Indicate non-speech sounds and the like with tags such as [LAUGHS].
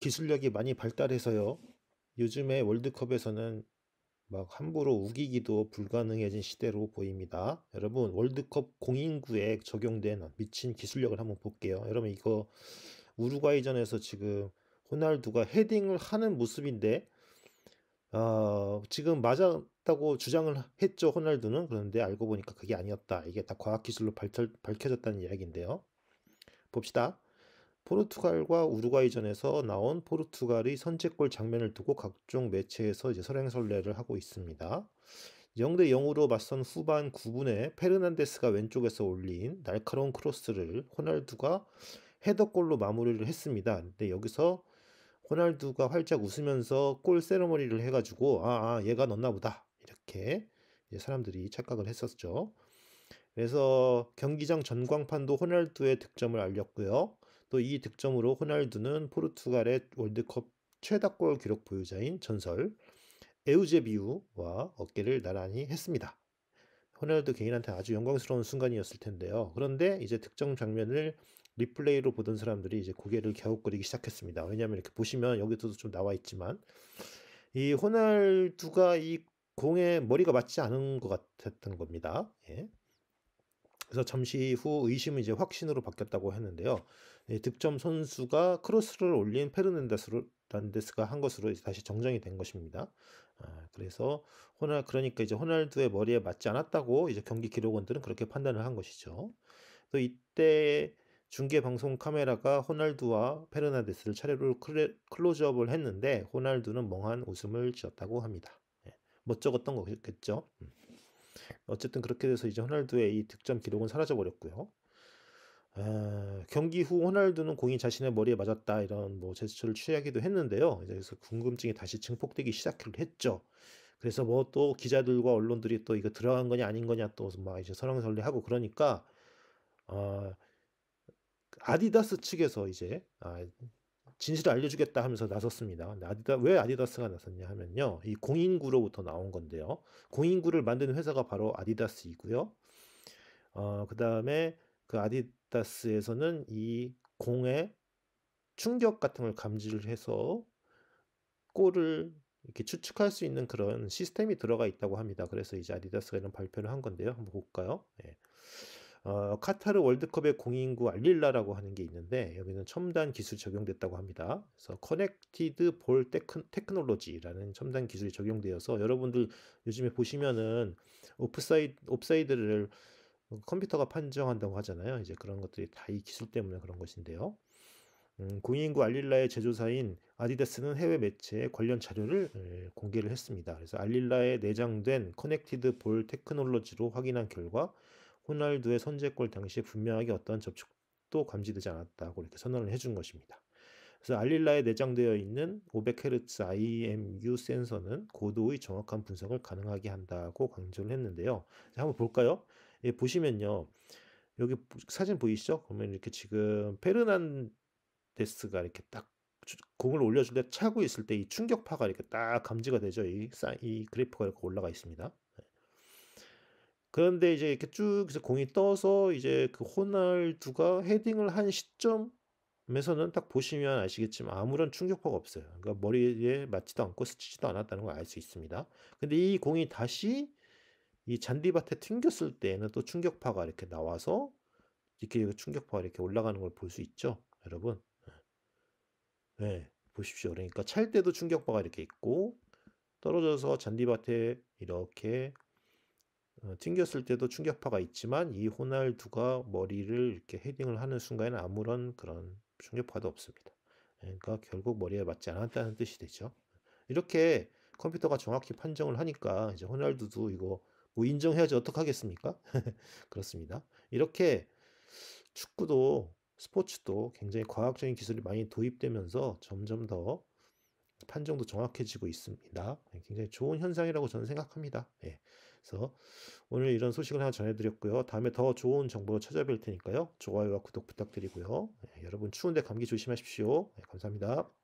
기술력이 많이 발달해서요. 요즘에 월드컵에서는 막 함부로 우기기도 불가능해진 시대로 보입니다. 여러분, 월드컵 공인구에 적용된 미친 기술력을 한번 볼게요. 여러분, 이거 우루과이전에서 지금 호날두가 헤딩을 하는 모습인데, 어, 지금 맞았다고 주장을 했죠, 호날두는. 그런데 알고 보니까 그게 아니었다. 이게 다 과학 기술로 밝혀, 밝혀졌다는 이야기인데요. 봅시다. 포르투갈과 우루과이전에서 나온 포르투갈의 선제골 장면을 두고 각종 매체에서 이제 설행설래를 하고 있습니다. 0대 0으로 맞선 후반 9분에 페르난데스가 왼쪽에서 올린 날카로운 크로스를 호날두가 헤더골로 마무리를 했습니다. 근데 여기서 호날두가 활짝 웃으면서 골 세러머니를 해가지고 아, 아 얘가 넣나 보다 이렇게 사람들이 착각을 했었죠. 그래서 경기장 전광판도 호날두의 득점을 알렸고요. 또 이 득점으로 호날두는 포르투갈의 월드컵 최다골 기록 보유자인 전설 에우제비우와 어깨를 나란히 했습니다. 호날두 개인한테 아주 영광스러운 순간이었을 텐데요. 그런데 이제 득점 장면을 리플레이로 보던 사람들이 이제 고개를 갸웃거리기 시작했습니다. 왜냐하면 이렇게 보시면 여기서도 좀 나와 있지만 이 호날두가 이 공에 머리가 맞지 않은 것 같았던 겁니다. 예. 그래서 잠시 후 의심은 이제 확신으로 바뀌었다고 했는데요. 예, 득점 선수가 크로스를 올린 페르난데스가 한 것으로 다시 정정이 된 것입니다. 아, 그래서 호날 그러니까 이제 호날두의 머리에 맞지 않았다고 이제 경기 기록원들은 그렇게 판단을 한 것이죠. 또 이때 중계 방송 카메라가 호날두와 페르난데스를 차례로 클로즈업을 했는데 호날두는 멍한 웃음을 지었다고 합니다. 예, 멋쩍었던 거겠죠. 음. 어쨌든 그렇게 돼서 이제 호날두의 이 득점 기록은 사라져 버렸고요. 아, 경기 후 호날두는 공이 자신의 머리에 맞았다 이런 뭐 제스처를 취하기도 했는데요. 그래서 궁금증이 다시 증폭되기 시작을 했죠. 그래서 뭐 또 기자들과 언론들이 또 이거 들어간 거냐 아닌 거냐 또 막 이제 설왕설래하고 그러니까 어, 아디다스 측에서 이제 아, 진실을 알려주겠다 하면서 나섰습니다. 아디다 왜 아디다스가 나섰냐 하면요, 이 공인구로부터 나온 건데요. 공인구를 만드는 회사가 바로 아디다스이고요. 어, 그 다음에 그 아디다스에서는 이 공의 충격 같은 걸 감지를 해서 골을 이렇게 추측할 수 있는 그런 시스템이 들어가 있다고 합니다. 그래서 이제 아디다스가 이런 발표를 한 건데요. 한번 볼까요? 네. 어, 카타르 월드컵의 공인구 알릴라라고 하는 게 있는데 여기는 첨단 기술 적용됐다고 합니다. 그래서 connected ball technology라는 첨단 기술이 적용되어서 여러분들 요즘에 보시면은 오프사이드 옵사이드를 컴퓨터가 판정한다고 하잖아요. 이제 그런 것들이 다 이 기술 때문에 그런 것인데요. 음, 공인구 알릴라의 제조사인 아디다스는 해외 매체에 관련 자료를 에, 공개를 했습니다. 그래서 알릴라에 내장된 connected ball technology로 확인한 결과 호날두의 선제골 당시에 분명하게 어떤 접촉도 감지되지 않았다고 이렇게 선언을 해준 것입니다. 그래서 알릴라에 내장되어 있는 500Hz IMU 센서는 고도의 정확한 분석을 가능하게 한다고 강조를 했는데요. 자, 한번 볼까요? 예, 보시면요. 여기 사진 보이시죠? 그러면 이렇게 지금 페르난데스가 이렇게 딱 공을 올려줄 때 차고 있을 때 이 충격파가 이렇게 딱 감지가 되죠. 이, 이 그래프가 이렇게 올라가 있습니다. 예. 그런데 이제 이렇게 쭉 공이 떠서 이제 그 호날두가 헤딩을 한 시점에서는 딱 보시면 아시겠지만 아무런 충격파가 없어요. 그러니까 머리에 맞지도 않고 스치지도 않았다는 걸 알 수 있습니다. 근데 이 공이 다시 이 잔디밭에 튕겼을 때에는 또 충격파가 이렇게 나와서 이렇게 충격파가 이렇게 올라가는 걸 볼 수 있죠, 여러분. 네, 보십시오. 그러니까 찰 때도 충격파가 이렇게 있고 떨어져서 잔디밭에 이렇게 어, 튕겼을 때도 충격파가 있지만 이 호날두가 머리를 이렇게 헤딩을 하는 순간에는 아무런 그런 충격파도 없습니다. 그러니까 결국 머리에 맞지 않았다는 뜻이 되죠. 이렇게 컴퓨터가 정확히 판정을 하니까 이제 호날두도 이거 뭐 인정해야지 어떡하겠습니까? [LAUGHS] 그렇습니다. 이렇게 축구도 스포츠도 굉장히 과학적인 기술이 많이 도입되면서 점점 더 판정도 정확해지고 있습니다. 네, 굉장히 좋은 현상이라고 저는 생각합니다. 예. 그래서 오늘 이런 소식을 하나 전해드렸고요. 다음에 더 좋은 정보로 찾아뵐 테니까요. 좋아요와 구독 부탁드리고요. 예, 여러분 추운데 감기 조심하십시오. 예, 감사합니다.